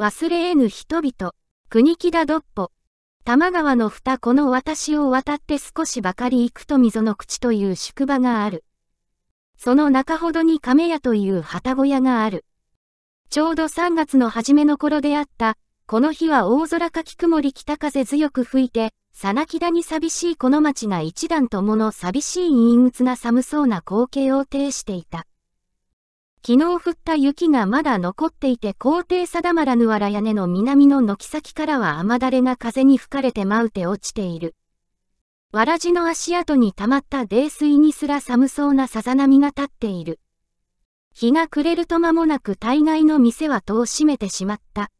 忘れ得ぬ人々、国木田どっぽ。玉川の蓋この私を渡って少しばかり行くと溝の口という宿場がある。その中ほどに亀屋という旗小屋がある。ちょうど3月の初めの頃であった。この日は大空かき曇り北風強く吹いて、さなきだに寂しいこの町が一段ともの寂しい陰鬱な寒そうな光景を呈していた。昨日降った雪がまだ残っていて高低定まらぬわら屋根の南の軒先からは雨だれが風に吹かれて舞うて落ちている。わらじの足跡に溜まった泥水にすら寒そうなさざ波が立っている。日が暮れると間もなく大概の店は戸を閉めてしまった。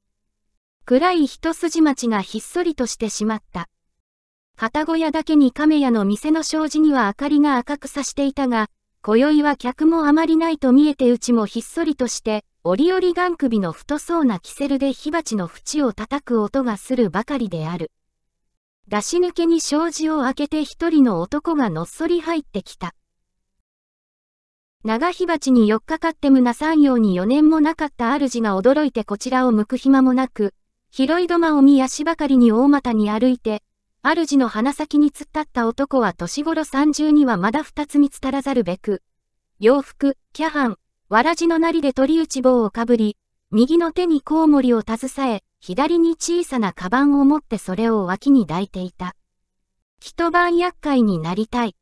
暗い一筋町がひっそりとしてしまった。旗小屋だけに亀屋の店の障子には明かりが赤くさしていたが、今宵は客もあまりないと見えてうちもひっそりとして、折々眼首の太そうなキセルで火鉢の縁を叩く音がするばかりである。出し抜けに障子を開けて一人の男がのっそり入ってきた。長火鉢に寄っかかって胸産業に4年もなかった主が驚いてこちらを向く暇もなく、広い土間を見足ばかりに大股に歩いて、主の鼻先に突っ立った男は年頃三十にはまだ二つ見つたらざるべく。洋服、キャハン、わらじのなりで鳥打ち棒をかぶり、右の手にコウモリを携え、左に小さなカバンを持ってそれを脇に抱いていた。一晩厄介になりたい。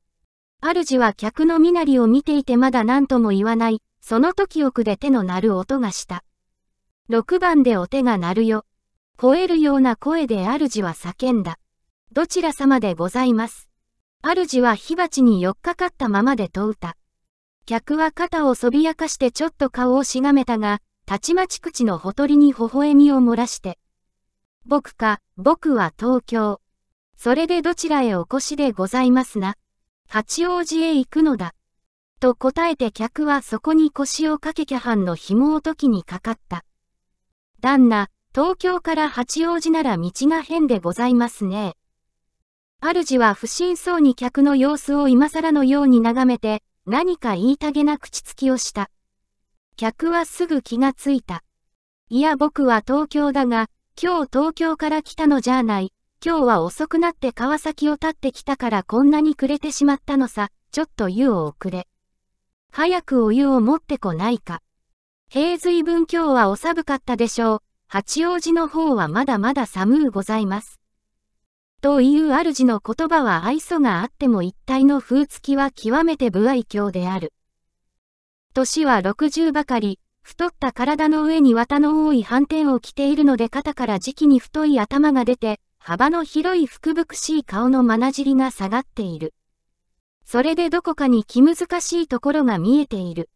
主は客の身なりを見ていてまだ何とも言わない、その時奥で手の鳴る音がした。六番でお手が鳴るよ。吠えるような声で主は叫んだ。どちら様でございます？主は火鉢に寄っかかったままで問うた。客は肩をそびやかしてちょっと顔をしがめたが、たちまち口のほとりに微笑みを漏らして。僕か、僕は東京。それでどちらへお越しでございますな？八王子へ行くのだ。と答えて客はそこに腰をかけキャハンの紐を解きにかかった。旦那、東京から八王子なら道が変でございますね。主は不審そうに客の様子を今更のように眺めて、何か言いたげな口つきをした。客はすぐ気がついた。いや僕は東京だが、今日東京から来たのじゃない。今日は遅くなって川崎を立ってきたからこんなに暮れてしまったのさ。ちょっと湯を送れ。早くお湯を持ってこないか。平随分今日はお寒かったでしょう。八王子の方はまだまだ寒うございます。という主の言葉は愛想があっても一体の風付きは極めて不愛嬌である。年は六十ばかり、太った体の上に綿の多い斑点を着ているので肩から時期に太い頭が出て、幅の広い福々しい顔のまなじりが下がっている。それでどこかに気難しいところが見えている。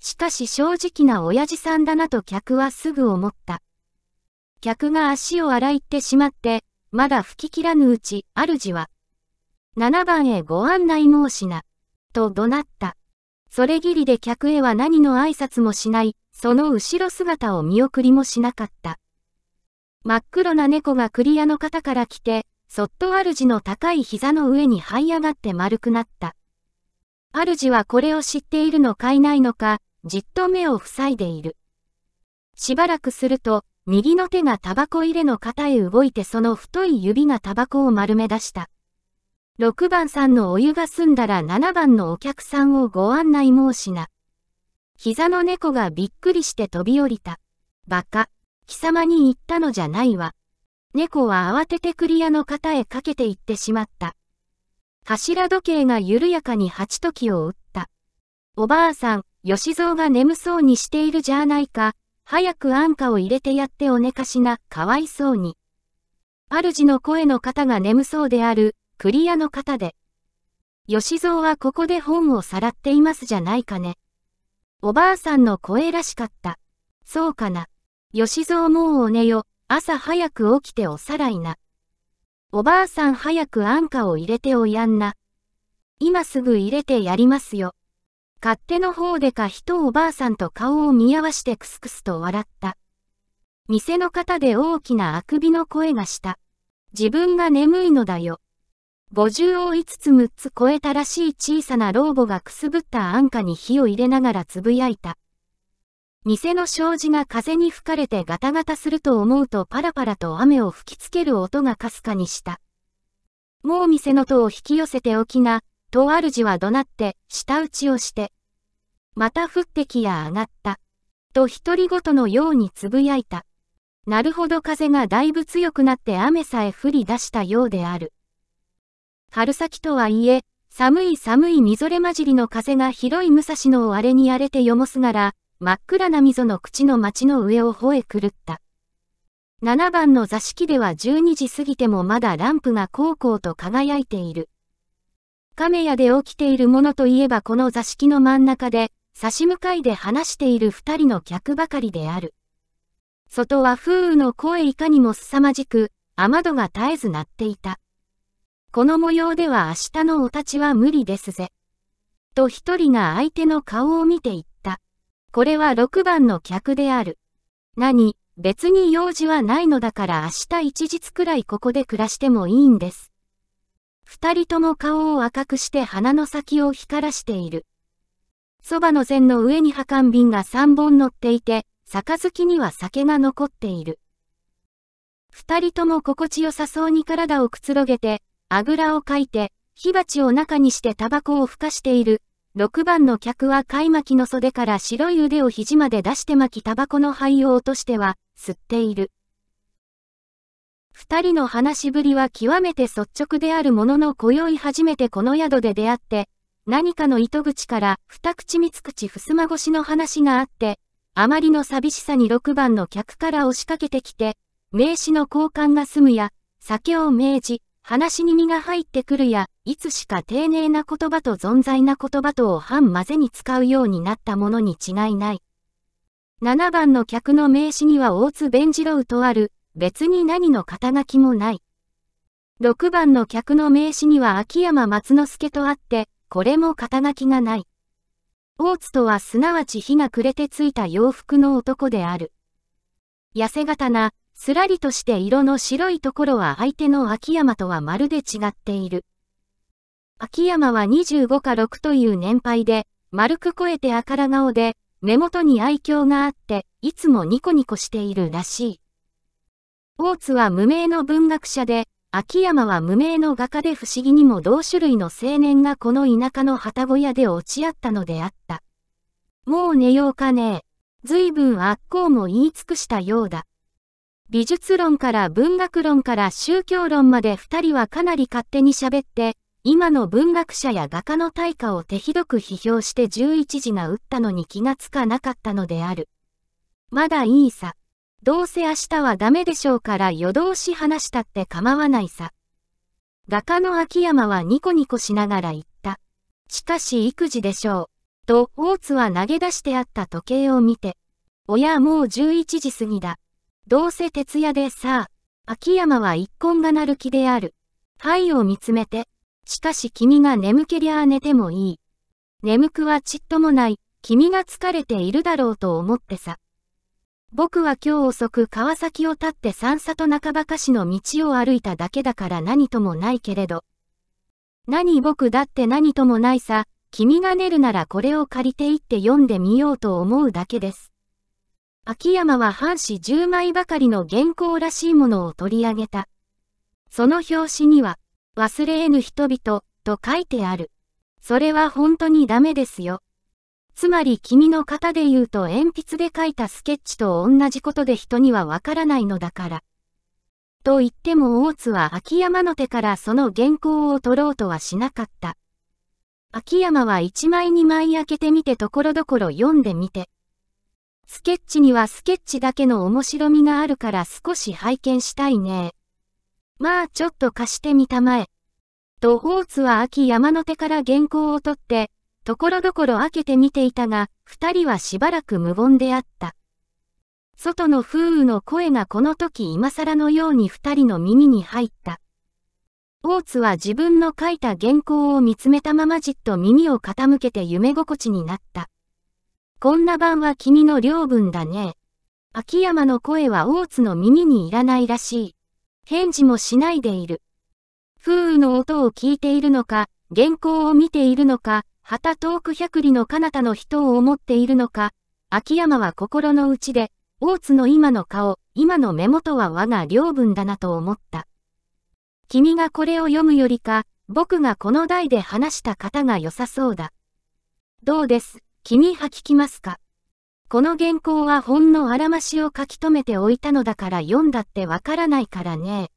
しかし正直な親父さんだなと客はすぐ思った。客が足を洗いってしまって、まだ吹き切らぬうち、主は、7番へご案内申しな、と怒鳴った。それぎりで客へは何の挨拶もしない、その後ろ姿を見送りもしなかった。真っ黒な猫がクリアの方から来て、そっと主の高い膝の上に這い上がって丸くなった。主はこれを知っているのかいないのか、じっと目を塞いでいる。しばらくすると、右の手がタバコ入れの肩へ動いてその太い指がタバコを丸め出した。6番さんのお湯が済んだら7番のお客さんをご案内申しな。膝の猫がびっくりして飛び降りた。バカ、貴様に言ったのじゃないわ。猫は慌ててクリアの肩へかけて行ってしまった。柱時計が緩やかに八時を打った。おばあさん、吉蔵が眠そうにしているじゃないか、早く安価を入れてやっておねかしな、かわいそうに。主の声の方が眠そうである、クリアの方で。吉蔵はここで本をさらっていますじゃないかね。おばあさんの声らしかった。そうかな。吉蔵もうお寝よ、朝早く起きておさらいな。おばあさん早く安価を入れておやんな。今すぐ入れてやりますよ。勝手の方でか人おばあさんと顔を見合わしてクスクスと笑った。店の方で大きなあくびの声がした。自分が眠いのだよ。五十を五つ六つ超えたらしい小さな老母がくすぶった安価に火を入れながらつぶやいた。店の障子が風に吹かれてガタガタすると思うとパラパラと雨を吹きつける音がかすかにした。もう店の戸を引き寄せておきな、と主は怒鳴って、舌打ちをして。また降ってきや上がった。と独り言のようにつぶやいた。なるほど風がだいぶ強くなって雨さえ降り出したようである。春先とはいえ、寒い寒いみぞれ混じりの風が広い武蔵野を荒れに荒れてよもすがら、真っ暗な溝の口の町の上を吠え狂った。7番の座敷では12時過ぎてもまだランプがこうこうと輝いている。亀屋で起きているものといえばこの座敷の真ん中で、差し向かいで話している二人の客ばかりである。外は風雨の声いかにも凄まじく、雨戸が絶えず鳴っていた。この模様では明日のお立ちは無理ですぜ。と一人が相手の顔を見て言った。これは六番の客である。何、別に用事はないのだから明日一日くらいここで暮らしてもいいんです。二人とも顔を赤くして鼻の先を光らしている。そばの膳の上に破缶瓶が三本乗っていて、杯には酒が残っている。二人とも心地よさそうに体をくつろげて、あぐらをかいて、火鉢を中にしてタバコをふかしている。六番の客は貝巻きの袖から白い腕を肘まで出して巻きタバコの灰を落としては、吸っている。二人の話しぶりは極めて率直であるものの今宵初めてこの宿で出会って、何かの糸口から二口三口襖越しの話があって、あまりの寂しさに6番の客から押しかけてきて、名刺の交換が済むや、酒を命じ、話に身が入ってくるや、いつしか丁寧な言葉と存在な言葉とを半混ぜに使うようになったものに違いない。7番の客の名刺には大津弁次郎とある、別に何の肩書きもない。6番の客の名刺には秋山松之助とあって、これも肩書きがない。大津とはすなわち日が暮れてついた洋服の男である。痩せ刀、すらりとして色の白いところは相手の秋山とはまるで違っている。秋山は25か6という年配で、丸く超えてあから顔で、目元に愛嬌があって、いつもニコニコしているらしい。大津は無名の文学者で、秋山は無名の画家で不思議にも同種類の青年がこの田舎の旗小屋で落ち合ったのであった。もう寝ようかねえ。随分悪行も言い尽くしたようだ。美術論から文学論から宗教論まで二人はかなり勝手に喋って、今の文学者や画家の大家を手ひどく批評して11時が打ったのに気がつかなかったのである。まだいいさ。どうせ明日はダメでしょうから夜通し話したって構わないさ。画家の秋山はニコニコしながら言った。しかし育児でしょう。と、大津は投げ出してあった時計を見て。おやもう11時過ぎだ。どうせ徹夜でさあ。秋山は一根がなる気である。はいを見つめて。しかし君が眠けりゃあ寝てもいい。眠くはちっともない。君が疲れているだろうと思ってさ。僕は今日遅く川崎を立って三里中ばかしの道を歩いただけだから何ともないけれど。何僕だって何ともないさ、君が寝るならこれを借りていって読んでみようと思うだけです。秋山は半紙10枚ばかりの原稿らしいものを取り上げた。その表紙には、忘れ得ぬ人々、と書いてある。それは本当にダメですよ。つまり君の型で言うと鉛筆で書いたスケッチと同じことで人にはわからないのだから。と言っても大津は秋山の手からその原稿を取ろうとはしなかった。秋山は一枚二枚開けてみてところどころ読んでみて。スケッチにはスケッチだけの面白みがあるから少し拝見したいね。まあちょっと貸してみたまえ。と大津は秋山の手から原稿を取って、ところどころ開けてみていたが、二人はしばらく無言であった。外の風雨の声がこの時今更のように二人の耳に入った。大津は自分の書いた原稿を見つめたままじっと耳を傾けて夢心地になった。こんな晩は君の領分だね。秋山の声は大津の耳にいらないらしい。返事もしないでいる。風雨の音を聞いているのか、原稿を見ているのか、旗遠く百里の彼方の人を思っているのか、秋山は心の内で、大津の今の顔、今の目元は我が領分だなと思った。君がこれを読むよりか、僕がこの題で話した方が良さそうだ。どうです？君は聞きますか？この原稿はほんのあらましを書き留めておいたのだから読んだってわからないからね。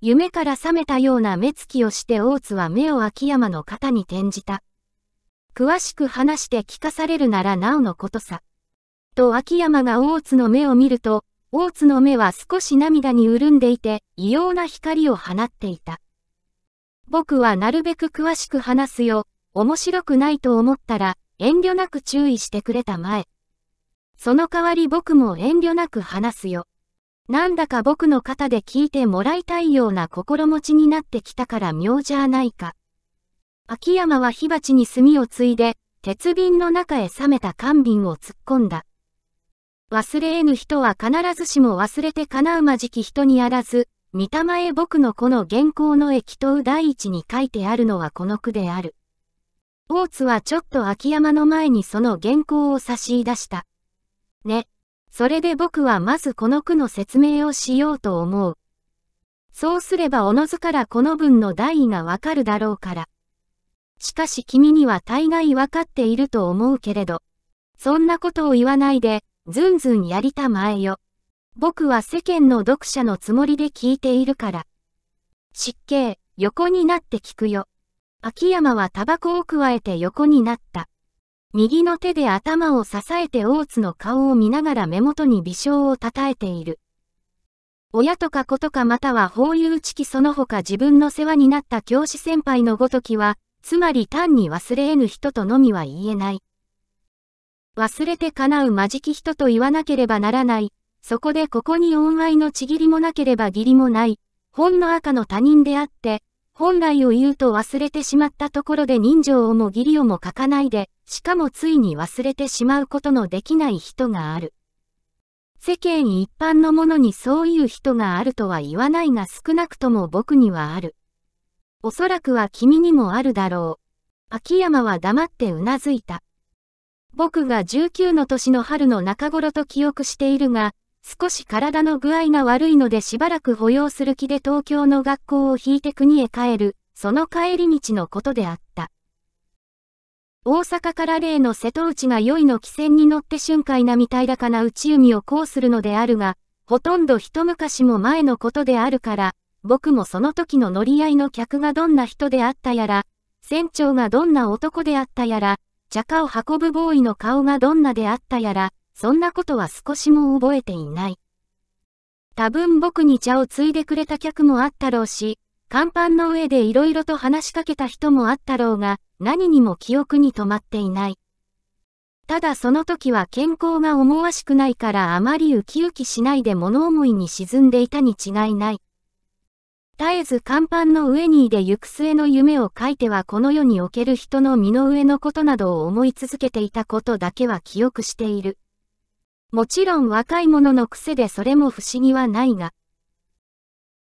夢から覚めたような目つきをして大津は目を秋山の肩に転じた。詳しく話して聞かされるならなおのことさ。と秋山が大津の目を見ると、大津の目は少し涙に潤んでいて、異様な光を放っていた。僕はなるべく詳しく話すよ。面白くないと思ったら、遠慮なく注意してくれたまえ。その代わり僕も遠慮なく話すよ。なんだか僕の肩で聞いてもらいたいような心持ちになってきたから妙じゃないか。秋山は火鉢に炭をついで、鉄瓶の中へ冷めた缶瓶を突っ込んだ。忘れ得ぬ人は必ずしも忘れて叶うまじき人にあらず、見たまえ僕のこの原稿の駅頭第一に書いてあるのはこの句である。大津はちょっと秋山の前にその原稿を差し出した。ね。それで僕はまずこの句の説明をしようと思う。そうすればおのずからこの文の代意がわかるだろうから。しかし君には大概わかっていると思うけれど。そんなことを言わないで、ずんずんやりたまえよ。僕は世間の読者のつもりで聞いているから。失敬、横になって聞くよ。秋山はタバコを加えて横になった。右の手で頭を支えて大津の顔を見ながら目元に微笑をたたえている。親とか子とかまたは法有知きその他自分の世話になった教師先輩のごときは、つまり単に忘れ得ぬ人とのみは言えない。忘れて叶うまじき人と言わなければならない。そこでここに恩愛のちぎりもなければ義理もない。本の赤の他人であって、本来を言うと忘れてしまったところで人情をも義理をも書かないで、しかもついに忘れてしまうことのできない人がある。世間一般のものにそういう人があるとは言わないが少なくとも僕にはある。おそらくは君にもあるだろう。秋山は黙ってうなずいた。僕が19の年の春の中頃と記憶しているが、少し体の具合が悪いのでしばらく保養する気で東京の学校を引いて国へ帰る、その帰り道のことであった。大阪から例の瀬戸内が良いの汽船に乗って瞬間なみたいだかな内海をこうするのであるが、ほとんど一昔も前のことであるから、僕もその時の乗り合いの客がどんな人であったやら、船長がどんな男であったやら、茶化を運ぶボーイの顔がどんなであったやら、そんなことは少しも覚えていない。多分僕に茶を継いでくれた客もあったろうし、甲板の上で色々と話しかけた人もあったろうが、何にも記憶に留まっていない。ただその時は健康が思わしくないからあまりウキウキしないで物思いに沈んでいたに違いない。絶えず甲板の上にいで行く末の夢を書いてはこの世における人の身の上のことなどを思い続けていたことだけは記憶している。もちろん若い者の癖でそれも不思議はないが。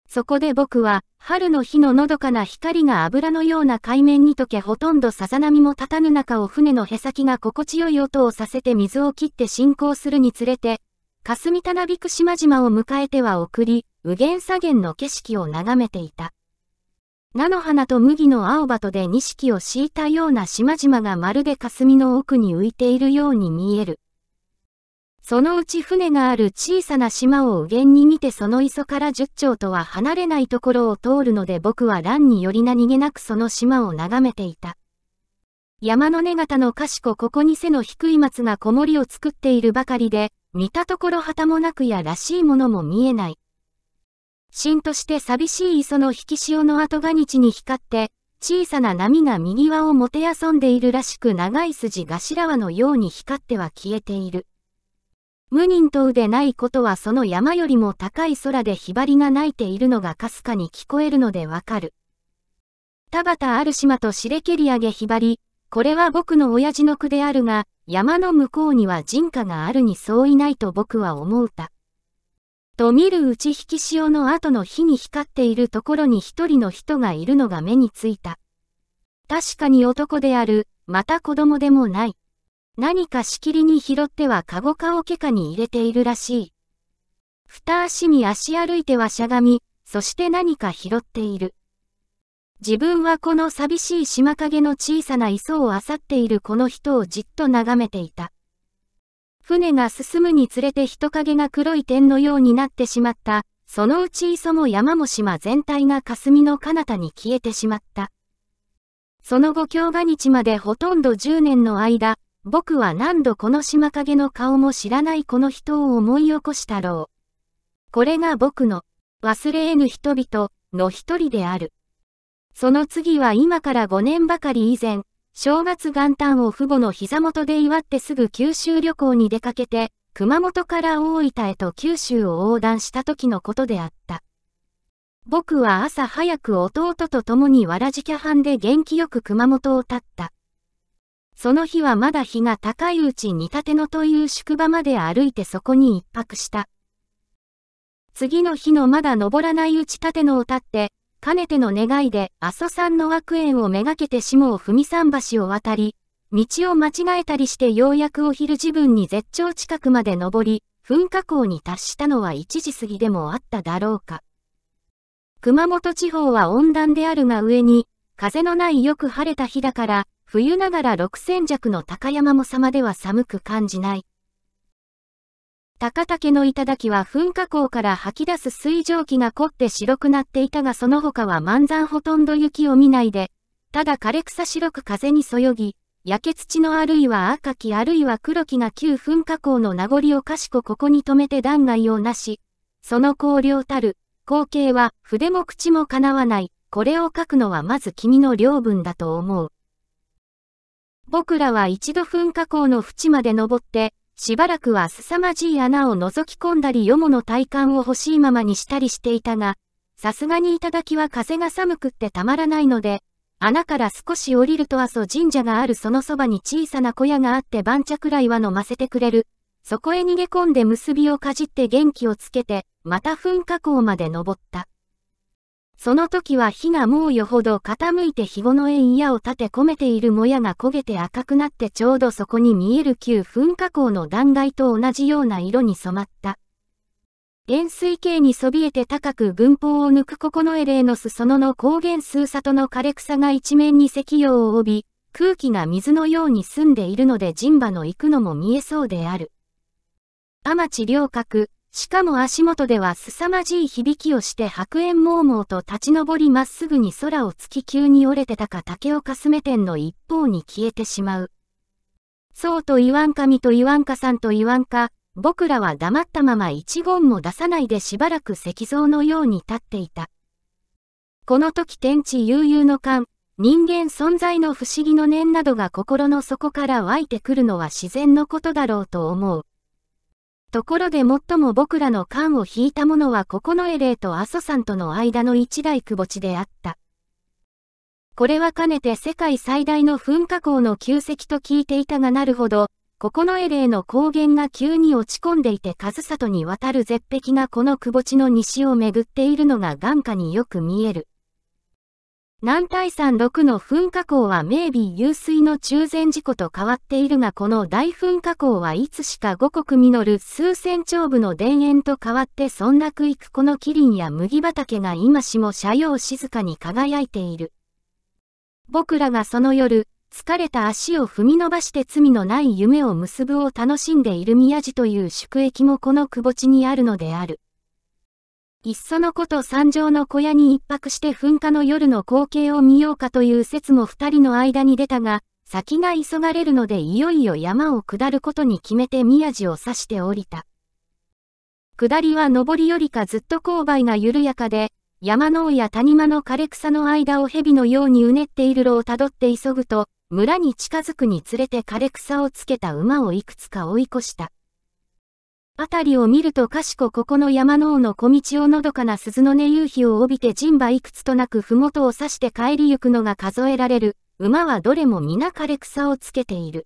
そこで僕は、春の日ののどかな光が油のような海面に溶けほとんどさざ波も立たぬ中を船のへさきが心地よい音をさせて水を切って進行するにつれて、霞たなびく島々を迎えては送り、右舷左舷の景色を眺めていた。菜の花と麦の青葉とで錦を敷いたような島々がまるで霞の奥に浮いているように見える。そのうち船がある小さな島を右舷に見てその磯から十丁とは離れないところを通るので僕は乱により何気なくその島を眺めていた。山の根型の賢ここに背の低い松が子守を作っているばかりで、見たところ旗もなくやらしいものも見えない。しんとして寂しい磯の引き潮の跡が日に光って、小さな波が右輪をもてあそんでいるらしく長い筋頭輪のように光っては消えている。無人島でないことはその山よりも高い空でひばりが鳴いているのがかすかに聞こえるのでわかる。田畑ある島としれけり上げひばり、これは僕の親父の句であるが、山の向こうには人家があるにそういないと僕は思うた。と見るうち引き潮の後の火に光っているところに一人の人がいるのが目についた。確かに男である、また子供でもない。何かしきりに拾ってはカゴかおけかに入れているらしい。二足に足歩いてはしゃがみ、そして何か拾っている。自分はこの寂しい島影の小さな磯を漁っているこの人をじっと眺めていた。船が進むにつれて人影が黒い点のようになってしまった。そのうち磯も山も島全体が霞の彼方に消えてしまった。その後京賀日までほとんど10年の間、僕は何度この島影の顔も知らないこの人を思い起こしたろう。これが僕の忘れ得ぬ人々の一人である。その次は今から5年ばかり以前、正月元旦を父母の膝元で祝ってすぐ九州旅行に出かけて、熊本から大分へと九州を横断した時のことであった。僕は朝早く弟と共にわらじキャハンで元気よく熊本を立った。その日はまだ日が高いうちに立て野という宿場まで歩いてそこに一泊した。次の日のまだ登らないうち立て野を立って、かねての願いで阿蘇山の枠園をめがけて下を踏み桟橋を渡り、道を間違えたりしてようやくお昼自分に絶頂近くまで登り、噴火口に達したのは1時過ぎでもあっただろうか。熊本地方は温暖であるが上に、風のないよく晴れた日だから、冬ながら6000弱の高山も様では寒く感じない。高竹の頂は噴火口から吐き出す水蒸気が凝って白くなっていたがその他は満山ほとんど雪を見ないで、ただ枯れ草白く風にそよぎ、焼け土のあるいは赤きあるいは黒きが旧噴火口の名残をかしこここに止めて断崖をなし、その光量たる、光景は筆も口もかなわない、これを書くのはまず君の領分だと思う。僕らは一度噴火口の縁まで登って、しばらくは凄まじい穴を覗き込んだりよもの体感を欲しいままにしたりしていたが、さすがに頂は風が寒くってたまらないので、穴から少し降りると阿蘇神社があるそのそばに小さな小屋があって晩茶くらいは飲ませてくれる。そこへ逃げ込んで結びをかじって元気をつけて、また噴火口まで登った。その時は火が猛威ほど傾いて日後の縁矢を立て込めているもやが焦げて赤くなってちょうどそこに見える旧噴火口の断崖と同じような色に染まった。円錐形にそびえて高く軍法を抜くここのエレーノスそのの高原数里の枯れ草が一面に石葉を帯び、空気が水のように澄んでいるので人馬の行くのも見えそうである。天地両角、しかも足元では凄まじい響きをして白煙猛々と立ち上りまっすぐに空を突き急に折れてたか竹岡すめ店の一方に消えてしまう。そうと言わんかみと言わんかさんと言わんか、僕らは黙ったまま一言も出さないでしばらく石像のように立っていた。この時天地悠々の間、人間存在の不思議の念などが心の底から湧いてくるのは自然のことだろうと思う。ところで最も僕らの缶を引いたものはここのエレと阿蘇山との間の一大窪地であった。これはかねて世界最大の噴火口の旧跡と聞いていたがなるほど、ここのエレの高原が急に落ち込んでいて数里に渡る絶壁がこの窪地の西を巡っているのが眼下によく見える。南大山6の噴火口は明備湧水の中禅寺湖と変わっているがこの大噴火口はいつしか五国実る数千丁部の田園と変わってそんなくいくこの麒麟や麦畑が今しも斜陽静かに輝いている。僕らがその夜、疲れた足を踏み伸ばして罪のない夢を結ぶを楽しんでいる宮地という宿駅もこの窪地にあるのである。いっそのこと山上の小屋に一泊して噴火の夜の光景を見ようかという説も二人の間に出たが、先が急がれるのでいよいよ山を下ることに決めて宮地を指して降りた。下りは上りよりかずっと勾配が緩やかで、山の尾や谷間の枯れ草の間を蛇のようにうねっている路をたどって急ぐと、村に近づくにつれて枯れ草をつけた馬をいくつか追い越した。あたりを見るとかしこここの山の王の小道をのどかな鈴の音夕日を帯びて人馬いくつとなくふもとを刺して帰りゆくのが数えられる。馬はどれも皆枯れ草をつけている。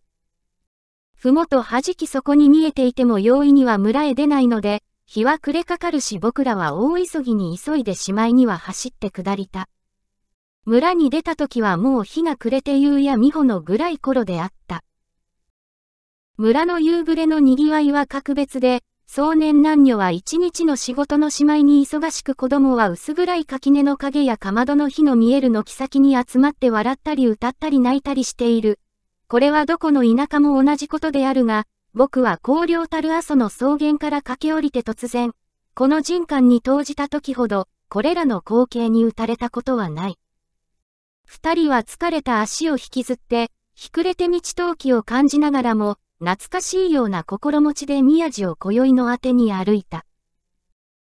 ふもと弾きそこに見えていても容易には村へ出ないので、日は暮れかかるし僕らは大急ぎに急いでしまいには走って下りた。村に出た時はもう日が暮れて夕や美穂のぐらい頃であった。村の夕暮れの賑わいは格別で、壮年男女は一日の仕事のしまいに忙しく子供は薄暗い垣根の影やかまどの火の見える軒先に集まって笑ったり歌ったり泣いたりしている。これはどこの田舎も同じことであるが、僕は荒涼たる阿蘇の草原から駆け下りて突然、この人間に投じた時ほど、これらの光景に打たれたことはない。二人は疲れた足を引きずって、ひくれて道陶器を感じながらも、懐かしいような心持ちで宮地を今宵のあてに歩いた。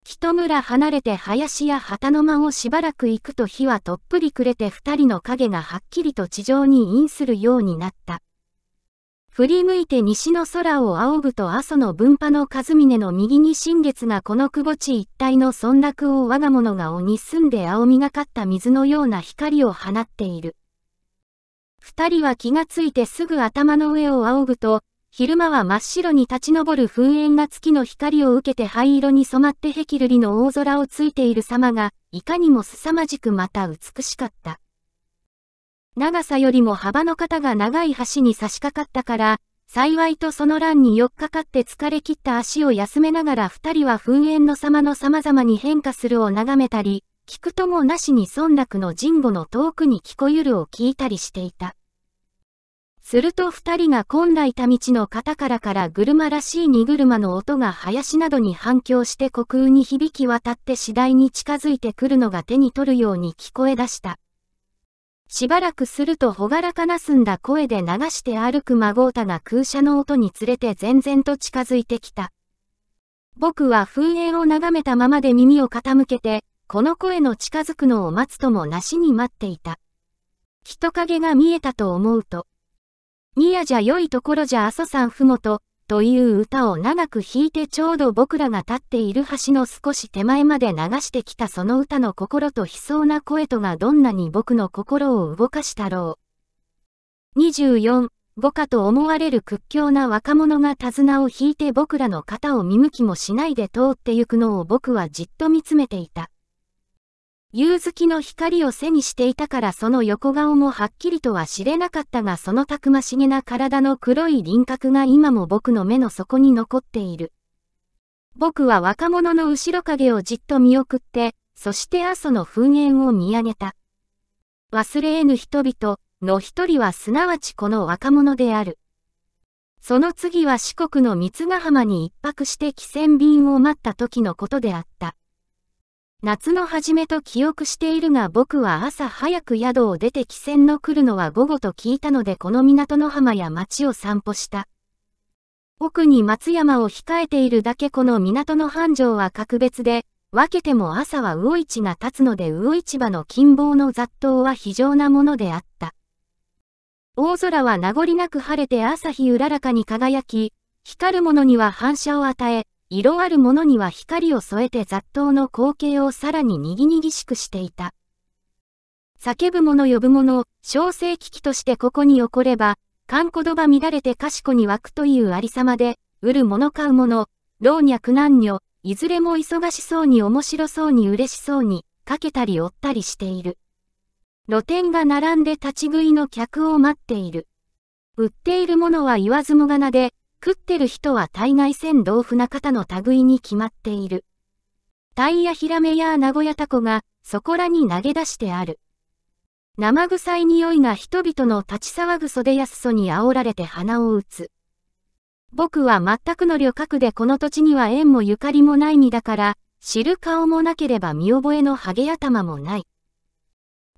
一村離れて林や旗の間をしばらく行くと火はとっぷり暮れて二人の影がはっきりと地上に陰するようになった。振り向いて西の空を仰ぐと阿蘇の分派の和峰の右に新月がこの窪地一帯の村落を我が物が尾に澄んで青みがかった水のような光を放っている。二人は気がついてすぐ頭の上を仰ぐと、昼間は真っ白に立ち上る噴煙が月の光を受けて灰色に染まってヘキルリの大空をついている様が、いかにも凄まじくまた美しかった。長さよりも幅の方が長い橋に差し掛かったから、幸いとその欄に寄っかかって疲れ切った足を休めながら二人は噴煙の様の様々に変化するを眺めたり、聞くともなしに村落の神護の遠くに聞こゆるを聞いたりしていた。すると二人が本来田道の肩からから車らしい荷車の音が林などに反響して虚空に響き渡って次第に近づいてくるのが手に取るように聞こえ出した。しばらくするとほがらかなすんだ声で流して歩く孫歌が空車の音につれて全然と近づいてきた。僕は噴煙を眺めたままで耳を傾けて、この声の近づくのを待つともなしに待っていた。人影が見えたと思うと、にやじゃ良いところじゃ阿蘇山ふもと、という歌を長く弾いてちょうど僕らが立っている橋の少し手前まで流してきたその歌の心と悲壮な声とがどんなに僕の心を動かしたろう。24、五かと思われる屈強な若者が手綱を引いて僕らの肩を見向きもしないで通ってゆくのを僕はじっと見つめていた。夕月の光を背にしていたからその横顔もはっきりとは知れなかったがそのたくましげな体の黒い輪郭が今も僕の目の底に残っている。僕は若者の後ろ影をじっと見送って、そして阿蘇の噴煙を見上げた。忘れ得ぬ人々の一人はすなわちこの若者である。その次は四国の三ヶ浜に一泊して汽船便を待った時のことであった。夏の初めと記憶しているが僕は朝早く宿を出て汽船の来るのは午後と聞いたのでこの港の浜や町を散歩した。奥に松山を控えているだけこの港の繁盛は格別で、分けても朝は魚市が立つので魚市場の金棒の雑踏は非常なものであった。大空は名残なく晴れて朝日うららかに輝き、光るものには反射を与え、色あるものには光を添えて雑踏の光景をさらににぎにぎしくしていた。叫ぶ者呼ぶ者、小生危機としてここに起これば、観言葉乱れて賢に湧くというありさまで、売る者買う者、老若男女、いずれも忙しそうに面白そうに嬉しそうに、かけたり追ったりしている。露店が並んで立ち食いの客を待っている。売っているものは言わずもがなで、食ってる人は大概鮮豆腐な方の類に決まっている。タイやヒラメや名古屋タコがそこらに投げ出してある。生臭い匂いが人々の立ち騒ぐ袖や裾に煽られて鼻を打つ。僕は全くの旅客でこの土地には縁もゆかりもない身だから、知る顔もなければ見覚えのハゲ頭もない。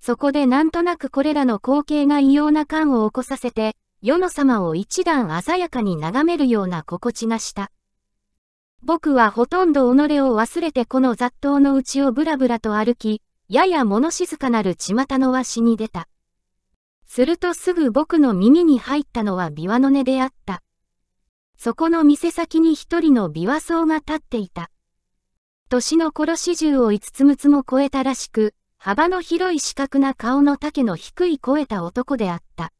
そこでなんとなくこれらの光景が異様な感を起こさせて、世の様を一段鮮やかに眺めるような心地がした。僕はほとんど己を忘れてこの雑踏の内をぶらぶらと歩き、やや物静かなる巷の和紙に出た。するとすぐ僕の耳に入ったのは琵琶の音であった。そこの店先に一人の琵琶僧が立っていた。年の頃四十を五つ六つも超えたらしく、幅の広い四角な顔の丈の低い超えた男であった。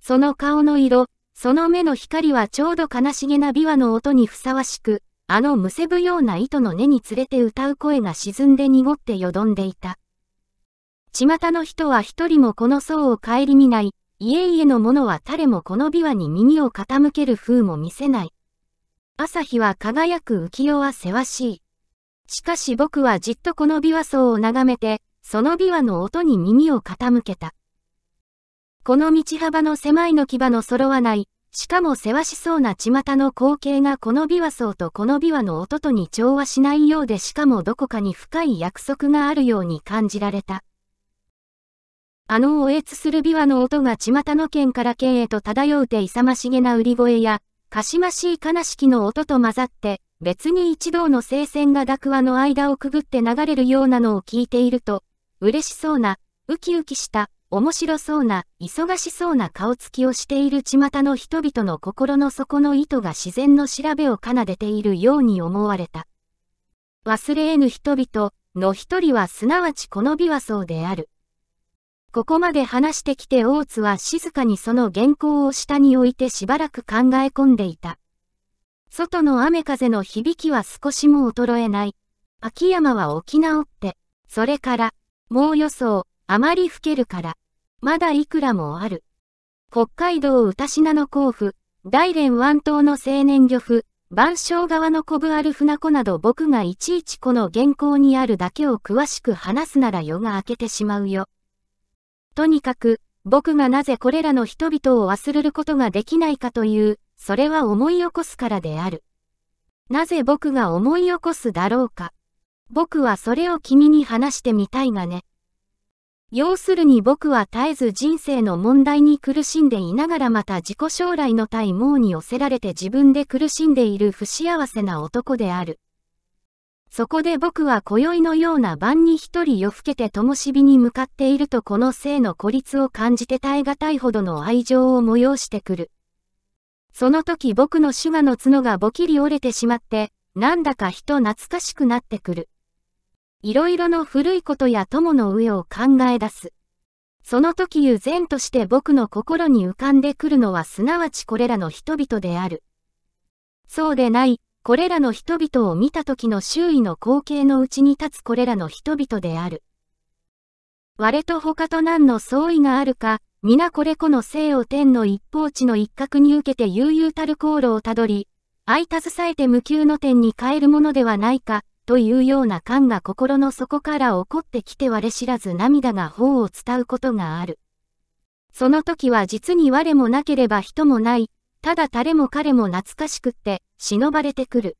その顔の色、その目の光はちょうど悲しげな琵琶の音にふさわしく、あのむせぶような糸の根に連れて歌う声が沈んで濁ってよどんでいた。巷の人は一人もこの層を顧みない、家々の者は誰もこの琵琶に耳を傾ける風も見せない。朝日は輝く浮世はせわしい。しかし僕はじっとこの琵琶層を眺めて、その琵琶の音に耳を傾けた。この道幅の狭いの牙の揃わない、しかもせわしそうな巷の光景がこの琵琶層とこの琵琶の音とに調和しないようでしかもどこかに深い約束があるように感じられた。あのおえつする琵琶の音が巷の県から県へと漂うて勇ましげな売り声や、かしましい悲しきの音と混ざって、別に一同の聖戦が濁話の間をくぐって流れるようなのを聞いていると、嬉しそうな、ウキウキした、面白そうな、忙しそうな顔つきをしている巷の人々の心の底の意図が自然の調べを奏でているように思われた。忘れ得ぬ人々の一人はすなわちこの美はそうである。ここまで話してきて大津は静かにその原稿を下に置いてしばらく考え込んでいた。外の雨風の響きは少しも衰えない。秋山は起き直って、それから、もう予想、あまり吹けるから、まだいくらもある。北海道歌品の甲府、大連湾島の青年漁夫、万象川のコブある船子など僕がいちいちこの原稿にあるだけを詳しく話すなら夜が明けてしまうよ。とにかく、僕がなぜこれらの人々を忘れることができないかという、それは思い起こすからである。なぜ僕が思い起こすだろうか。僕はそれを君に話してみたいがね。要するに僕は絶えず人生の問題に苦しんでいながらまた自己将来の体毛に寄せられて自分で苦しんでいる不幸せな男である。そこで僕は今宵のような晩に一人夜更けて灯火に向かっているとこの性の孤立を感じて耐え難いほどの愛情を催してくる。その時僕のシュガの角がぼきり折れてしまって、なんだか人懐かしくなってくる。いろいろの古いことや友の上を考え出す。その時悠然として僕の心に浮かんでくるのはすなわちこれらの人々である。そうでない、これらの人々を見た時の周囲の光景のうちに立つこれらの人々である。我と他と何の相違があるか、皆これこの西洋天の一方地の一角に受けて悠々たる航路をたどり、相携えて無休の天に変えるものではないか、というような感が心の底から起こってきて我知らず涙が頬を伝うことがある。その時は実に我もなければ人もない、ただ誰も彼も懐かしくって、忍ばれてくる。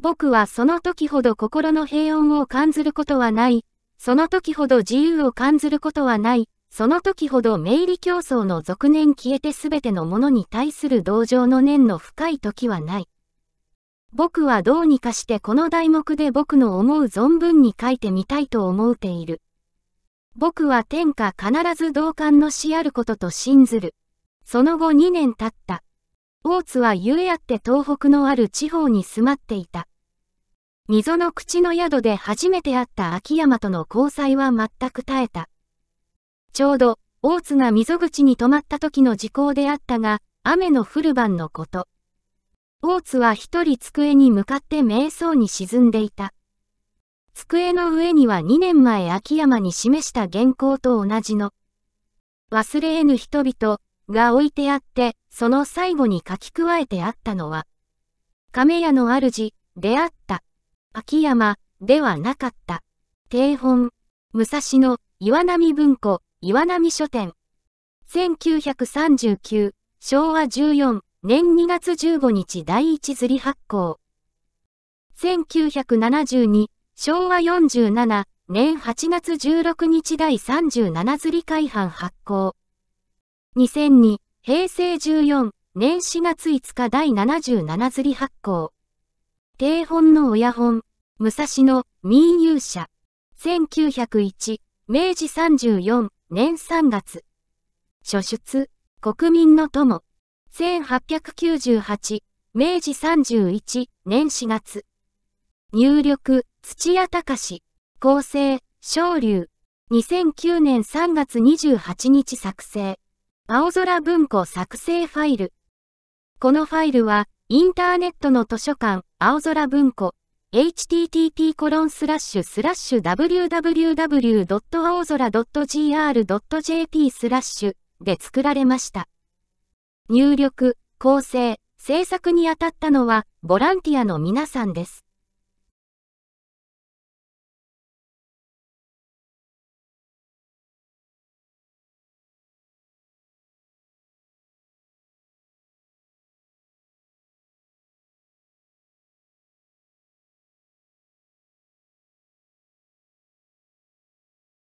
僕はその時ほど心の平穏を感ずることはない。その時ほど自由を感ずることはない。その時ほど明理競争の続年消えてすべてのものに対する同情の念の深い時はない。僕はどうにかしてこの題目で僕の思う存分に書いてみたいと思うている。僕は天下必ず同感のしあることと信ずる。その後2年経った。大津はゆえあって東北のある地方に住まっていた。溝の口の宿で初めて会った秋山との交際は全く絶えた。ちょうど、大津が溝口に泊まった時の時効であったが、雨の降る晩のこと。大津は一人机に向かって瞑想に沈んでいた。机の上には2年前秋山に示した原稿と同じの、忘れ得ぬ人々、が置いてあって、その最後に書き加えてあったのは、亀屋の主、であった。秋山、ではなかった。定本、武蔵野、岩波文庫、岩波書店。1939、昭和14年2月15日第一釣り発行。1972、昭和47年8月16日第37釣り開版発行。2002、平成14年4月5日第77釣り発行。定本の親本、武蔵野民有社。1901、明治34年3月。書出、国民の友。1898、明治31年4月。入力、土屋隆。構成、昇竜。2009年3月28日作成。青空文庫作成ファイル。このファイルは、インターネットの図書館、青空文庫、http コロンスラッシュスラッシュ www. 青空 .gr.jp スラッシュで作られました。入力、構成、制作に当たったのは、ボランティアの皆さんです。